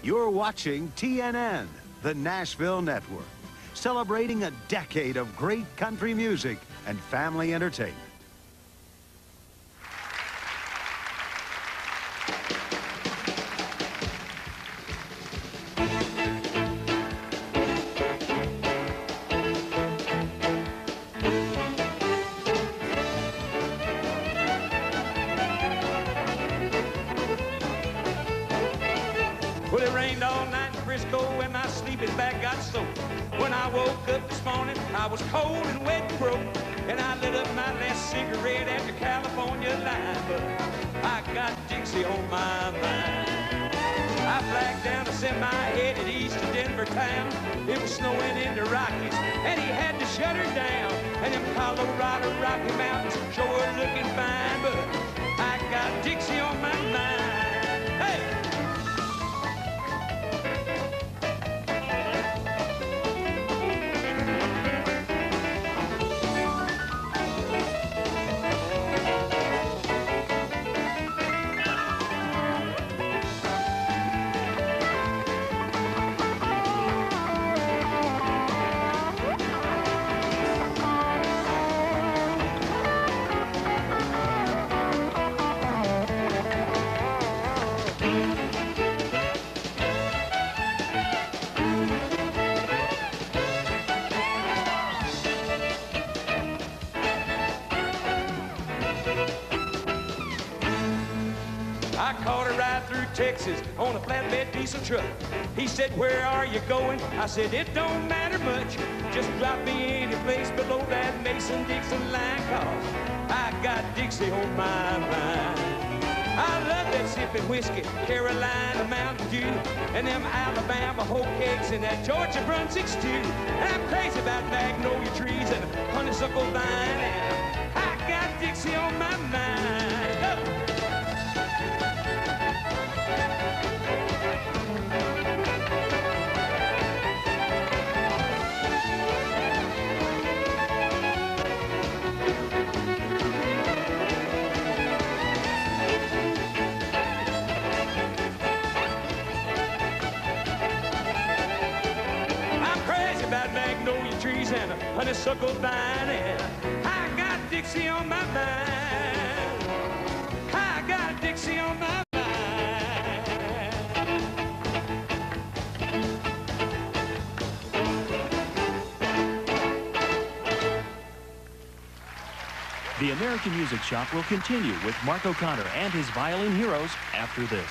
You're watching TNN, the Nashville Network, celebrating a decade of great country music and family entertainment. Well, it rained all night in Frisco and my sleeping bag got soaked. When I woke up this morning, I was cold and wet and broke. And I lit up my last cigarette at the California line. But I got Dixie on my mind. I flagged down a semi headed east to Denver town. It was snowing in the Rockies, and he had to shut her down. And them Colorado Rocky Mountains sure looking fine, but I got Dixie I caught a ride through Texas on a flatbed diesel truck. He said, where are you going? I said, it don't matter much. Just drop me any place below that Mason-Dixon line, cause I got Dixie on my mind. I love that sipping whiskey, Carolina Mountain Dew, and them Alabama hoe cakes and that Georgia Brunswick stew. And I'm crazy about magnolia trees and honeysuckle vine, and I got Dixie on my honeysuckle vine, and I got Dixie on my mind. I got Dixie on my. The American Music Shop will continue with Mark O'Connor and his violin heroes after this.